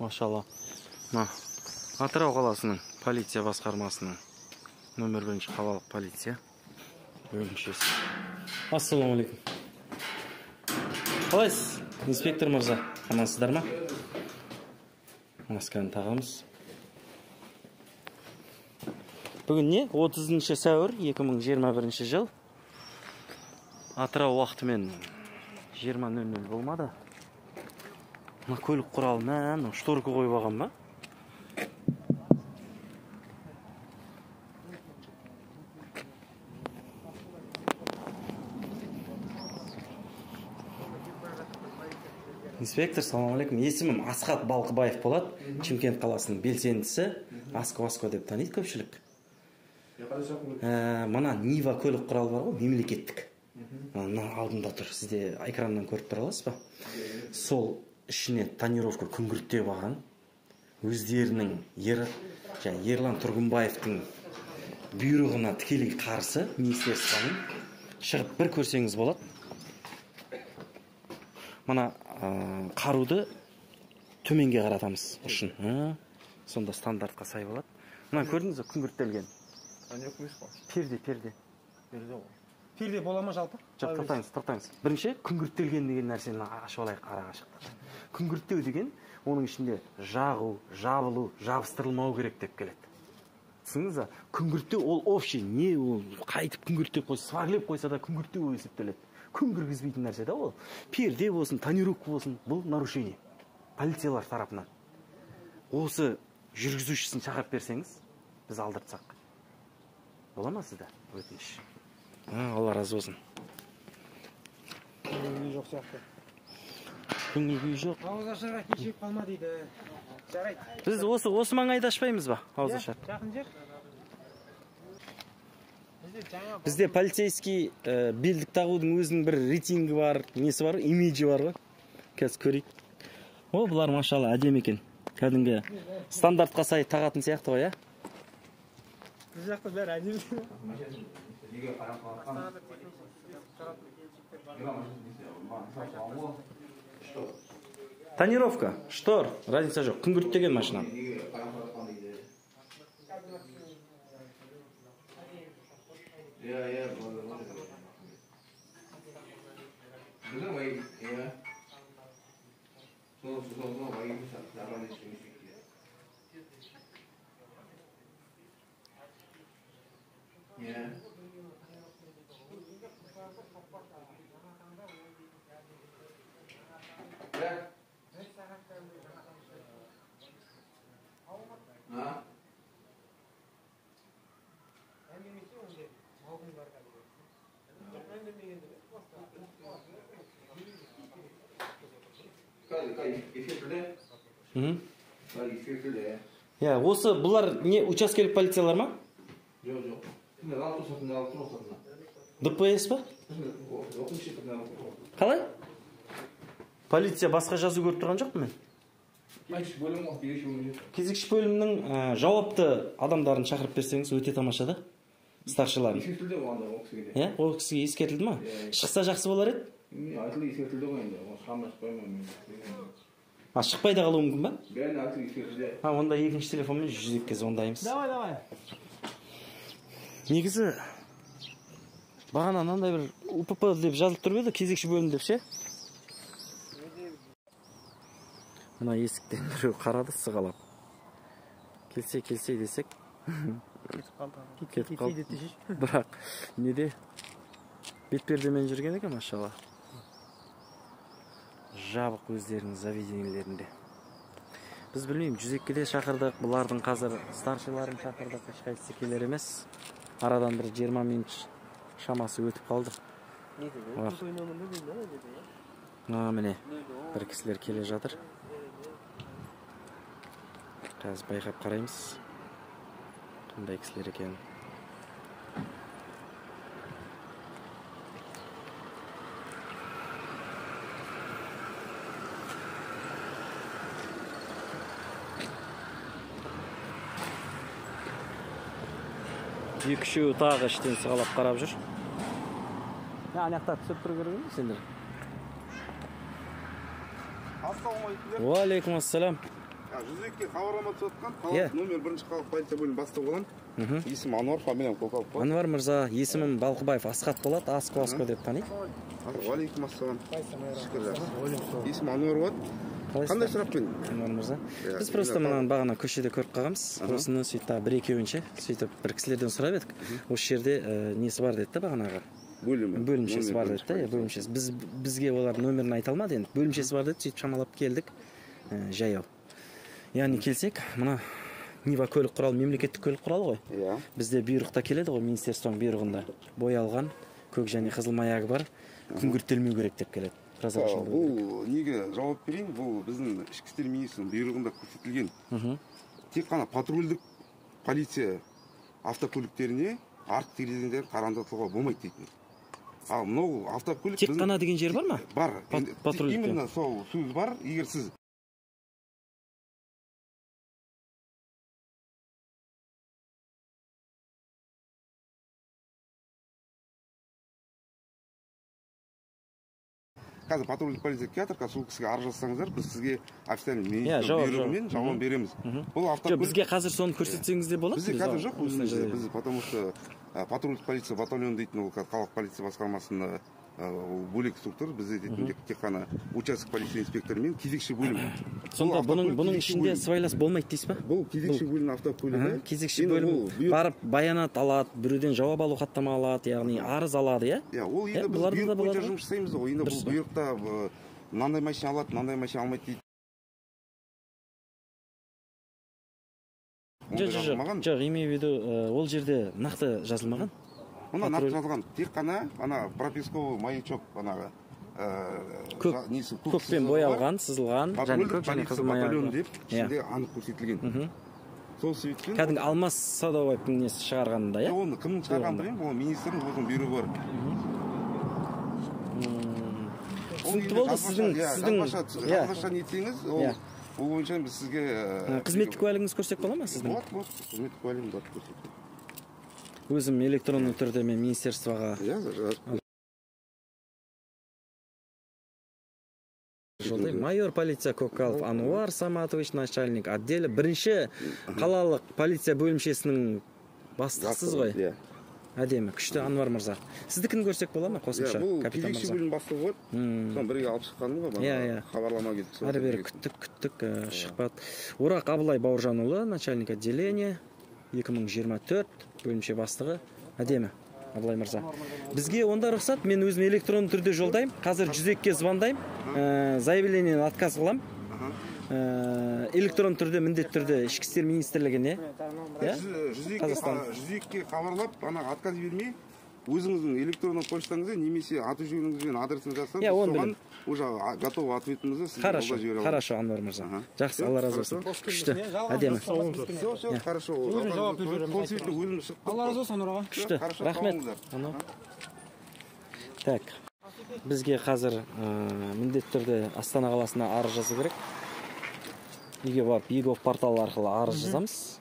машалла. Мына атырау қаласының полиция басқармасының нөмір бірінші қалалық полиция бөлімшесі. Ассалаумағалейкум қалайсыз? Инспектор мырза амансыздар ма? Масканы тағамыз. Бүгін не? отызыншы сәуір 2021 жыл. Атырау уақытымен 20.00 болмады. Мына көлік құралы мә мынау шторка қойып алған ба? Инспектор саламалейкум. Есімім асхат балқыбаев болады шымкент қаласының белсендісі. Аско аско деп таниды көпшілік. Ә, мына нива көлік құралы бар ғой мемлекеттік. Мына алдында тұр. Сізде экраннан көріп тұра аласыз ба? Сол ішіне тонировка күңгірттеп алған. Өздерінің ер, жаңа ерлан тұрғынбаевтың бұйрығына тікелей қарсы министерствоның шығып бір көрсеңіз болады. Мына ә, қаруды төменге қаратамыз ұшын Ә, сонда стандартқа сай болады. Мына көрдіңіз ба күңгірттелген? Перде перде. Перде ғой. Перде бола ма жалпы? Жоқ тоқтаңыз тоқтаңыз бірінші күңгірттелген деген нәрсені ашып алайық ара қашықтан күңгірттеу деген оның ішінде жағу жабылу жабыстырылмау керек деп келеді түсіндіңіз ба күңгірттеу ол общий не ол қайтып күңгірттеп қойса сварлеп қойса да күңгірттеу болып есептеледі. Күн кіргізбейтін нәрсе да ол. Перде болсын тонировка болсын бұл нарушение. Полициялар тарапынан. Осы жүргізушісін шақырып берсеңіз біз алдыртсақ. Бола ма сізде өтініш. Алла разы болсын. Көңіл жоқ сияқты. Көңіл күй жоқ. Ауыз ашарға кешігіп қалма дейді. Жарайды. Біз осы осы маңайда ашпаймыз ба ауыз Иә, ашар жақын жер. Бізде полицейский ә, белдік тағудың өзінің бір рейтингі бар несі бар имиджі бар ғой. Қазір көрейік. О бұлар машалла әдемі екен. Кәдімгі стандартқа сай тағатын сияқты ғой иә? Біз жақта бәрі әдемі. 네가 바람 파악한 Тонировка, штор, разница жоқ. Күңгірт деген машина. Yeah. Иә осы бұлар не учаскелік полициялар ма? Жоқ, жоқ. Алты алты дпс па? Қалай? Полиция басқа жазу көріп тұрған жоқпын мен бөлім ғой, кезекші бөлімнің ә, жауапты адамдарын шақырып берсеңіз өте тамаша да старшыларын Ескертілді ол кісіге. иә ол кісіге ескертілді ма Иә. шықса жақсы болар еді айтылды ескертілді ғой енді. Қоймаймын мен. а шықпай да қалуы мүмкін ба Бәріне айтылды ескертілді. а онда екінші телефонмен жүз звондаймыз давай давай негізі бағана мынандай бір upп деп жазылып тұрып еді кезекші бөлім деп ше мына есіктен біреу қарады сығалап. Келсе келсе десек. Кетіп қалды кетіп қалды. Бірақ неде? Бетпердемен жүрген екен машалла. Жабық өздерінің заведениелерінде. Біз білмеймін жүзекке шақырдық. Бұлардың қазір старшиларын шақырдық ешқайсысы келер емес. Арадан бір жиырма минут шамасы өтіп қалды. Міне. Бір кісілер келе жатыр. Қазір байқап қараймыз қандай кісілер екенін екі үшеуі тағы іштен сығалап қарап жүр ана жақта түсіп тұру керек емес сендер уағалейкум ассалам жүз екіге хабарлама түсіп жатқан Иә. номер бірінші қалалық полиция бөлімі бастығы боламын есімім ануар фамилиям кокалов қой. Анвар мырза есімім балқыбаев асхат болады аско аско деп таниды. Уалейкум ассалам шүкір жақсы есімім ануар болады қандай қалайсыздар сұрақпен анвар мырза. Иә, біз просто мынаны бағана көшеде көріп қалғанбыз. Осыны сөйтіп тағы бір екеуінше сөйтіп бір кісілерден сұрап едік. Осы жерде несі бар деді да бағанағы бөлімі. Бөлімшесі бар деді да иә бөлімшесі. Біз бізге олар нөмірін айта алмады енді. Бөлімшесі бар деді сөйтіп шамалап келдік. Жаяу. Яғни келсек мына нива көлік құралы мемлекеттік көлік құралы ғой. Иә. Бізде бұйрықта келеді ғой министерствоның бұйрығында. Боялған көк және қызыл маягы бар күңгірттелмеу керек деп келеді. Бұл неге жауап берейін? Бұл біздің ішкі істер министрінің бұйрығында көрсетілген. Тек қана патрульдік полиция автокөліктеріне артқы терезелерін қараңдатуға болмайды дейтін. Ал мынау автокөлік тек қана деген жер бар ма? Бар. Патрульдікте. именно сол сөз бар егер сіз қазір патрульдік полиция келе жатыр сол кісіге арыз жазсаңыздар біз сізге официальный Иә, бұйрығымен жауап. жауап. береміз. Бұл автокөлік бізге қазір соны көрсетсеңіз де болады бізде біз қазір жоқ біз потому что патрульдік полиция батальоны дейтін ол қазір қалалық полиция басқармасында ол бөлек структура бізде дейтін тек- қана участок полиция инспекторы мен кезекші бөлім. Сонда бұның бұның ішінде сыбайлас болмайды дейсіз ба? Бұл кезекші бөлім автокөлігі. Кезекші бөлім барып баянат алады біреуден жауап алу хаттама алады яғни арыз алады иә? Иә ол енді біз бұйрық бойынша жұмыс жасаймыз ғой. Енді бұл бұйрықта ә, мынандай машина алады мынандай машина алмайды дейді. Жоқ жоқ жоқ. жоқ имею в виду ә, ол жерде нақты жазылмаған? Мына нақты жазылған тек қана ана прописковый маячок анағы ә, Көк- несі көк көкпен боялған сызылған. Және көк және қызыл деп иә. ішінде анық көрсетілген. Сол себептен кәдімгі алмас садоваевтың несі шығарғанында иә? оны кімнің шығарғанын білмеймін ол министрдің өзінің бұйрығы бар. Ол түсінікті болды сіздің иә, сіздің жазбаша иә. нетсеңіз ол ол бойынша біз сізге ә, қызметтік куәлігіңізді көрсек бола ма сіздің? Болады болады. Қызметтік куәлігім бар көрсетеді. Өзім электронный түрде мен министерствоға иә жолдаймын. Майор полиция кокалов ануар саматович начальник отделі бірінші қалалық полиция бөлімшесінің бастықсыз ғой. иә. Әдемі күшті анвар мырза. Сіздікін көрсек бола ма иә қосымша бұл капитан мырза бөлім бастығы ғой. Мм. соны бірге алып шыққаным ғой Иә, иә. хабарлама келді әрі бері күттік күттік ә, шықпады. Орақ абылай бауыржанұлы начальник отделения. 2024 бөлімше бастығы әдемі абылай мырза. Бізге онда рұқсат мен өзім электронды түрде жолдаймын. Қазір жүзекке звондаймын. Ә, заявлениені отказ қыламын. Ә, электронды түрде міндетті түрде ішкі істер министрлігіне иә Жүз- жүз екіге Қазақстан. жүз екіге хабарлап ана отказ бермей өзіңіздің электронный почтаңызға немесе аты жөніңіз бен адресіңізді жазсаңыз Иә, оны білемін. уже готовый ответімізді сізге хорошо жолдап жібере аламыз хорошо анвар мырза. Жақсы алла разы болсын. Күшті. әдемі. Все все хорошо. Өзім жауап беріп жіберемін. себепті өзім шығып алла разы болсын аға. Күшті. Хорошо, рахмет. так бізге қазір ә, міндетті түрде астана қаласына арыз жазу керек. Үйге барып егов порталы арқылы арыз жазамыз.